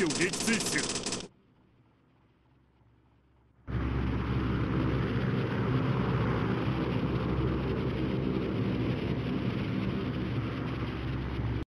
que eu disse.